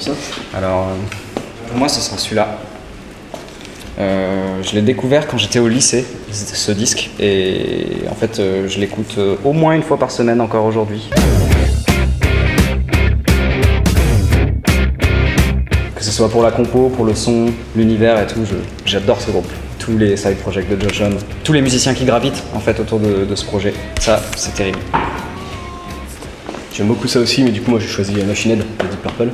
ça Alors, euh, pour moi, ce sera celui-là. Euh, je l'ai découvert quand j'étais au lycée, ce disque, et en fait, euh, je l'écoute euh, au moins une fois par semaine encore aujourd'hui. Que ce soit pour la compo, pour le son, l'univers et tout, j'adore ce groupe. Tous les side projects de Josh Homme, tous les musiciens qui gravitent en fait autour de, de ce projet, ça, c'est terrible. J'aime beaucoup ça aussi, mais du coup, moi j'ai choisi Machine Head de Deep Purple.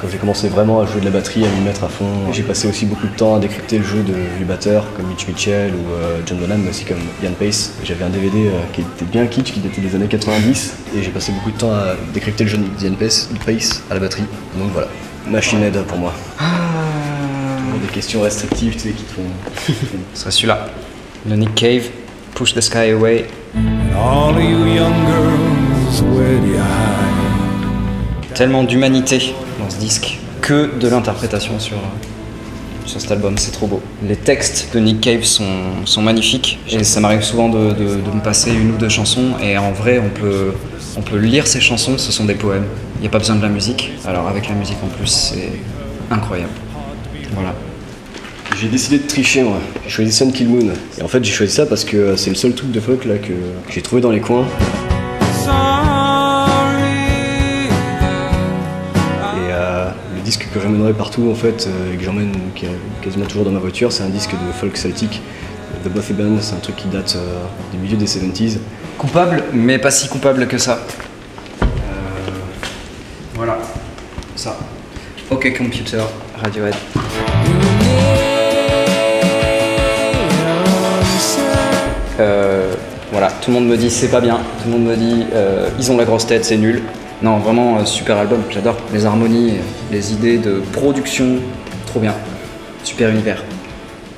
Quand j'ai commencé vraiment à jouer de la batterie, à m'y mettre à fond, j'ai passé aussi beaucoup de temps à décrypter le jeu de vieux batteurs comme Mitch Mitchell ou euh, John Bonham, mais aussi comme Ian Pace. J'avais un DVD euh, qui était bien kitsch, qui datait des années 90, et j'ai passé beaucoup de temps à décrypter le jeu d'Ian Pace, Pace à la batterie. Donc voilà, Machine Head pour moi. Toujours Des questions restrictives, tu sais, qui te font... Ce serait celui-là. Le Nick Cave, Push the Sky Away. All of you young girls, where do you hide? tellement d'humanité dans ce disque que de l'interprétation sur, sur cet album, c'est trop beau. Les textes de Nick Cave sont, sont magnifiques et ça m'arrive souvent de, de- de me passer une ou deux chansons et en vrai on peut, on peut lire ces chansons, ce sont des poèmes. Il n'y a pas besoin de la musique, alors avec la musique en plus c'est incroyable. Voilà. J'ai décidé de tricher moi. J'ai choisi Sun Kill Moon. Et en fait j'ai choisi ça parce que c'est le seul truc de folk là que, j'ai trouvé dans les coins. Et euh, le disque que j'emmènerai partout en fait, euh, et que j'emmène quasiment toujours dans ma voiture, c'est un disque de folk celtique. The Buffy Band, c'est un truc qui date euh, du milieu des 70s. Coupable, mais pas si coupable que ça. Euh, voilà, ça. Ok Computer, Radiohead. Voilà, tout le monde me dit c'est pas bien, tout le monde me dit euh, ils ont la grosse tête, c'est nul. Non, vraiment euh, super album, j'adore. Les harmonies, les idées de production, trop bien. Super univers.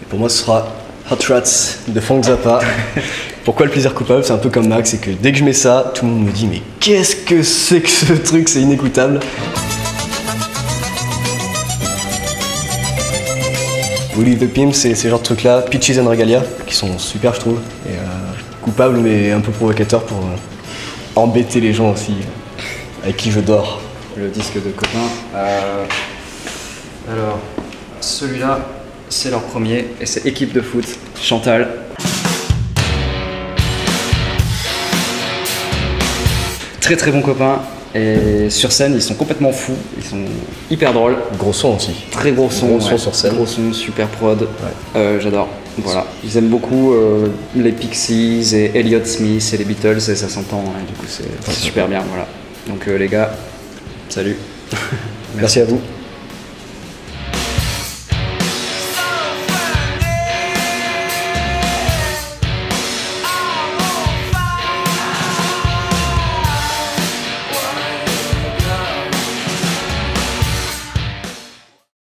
Et pour moi ce sera Hot Rats de Frank Zappa. Pourquoi le plaisir coupable? C'est un peu comme Max, c'est que dès que je mets ça, tout le monde me dit mais qu'est-ce que c'est que ce truc, c'est inécoutable. Willy the Pimp, c'est ces genres de trucs-là, Peaches and Regalia, qui sont super, je trouve. Et euh, coupable, mais un peu provocateur pour euh, embêter les gens aussi, euh, avec qui je dors. Le disque de copain. alors, celui-là, c'est leur premier et c'est équipe de foot, Chantal. Très très bon copain et sur scène ils sont complètement fous, ils sont hyper drôles, Gros son aussi. très gros son, Gros son sur scène. gros son, super prod, Euh, j'adore. Voilà, ils aiment beaucoup euh, les Pixies et Elliott Smith et les Beatles et ça s'entend, hein, du coup c'est super bien, voilà. Donc euh, les gars, salut. Merci à vous.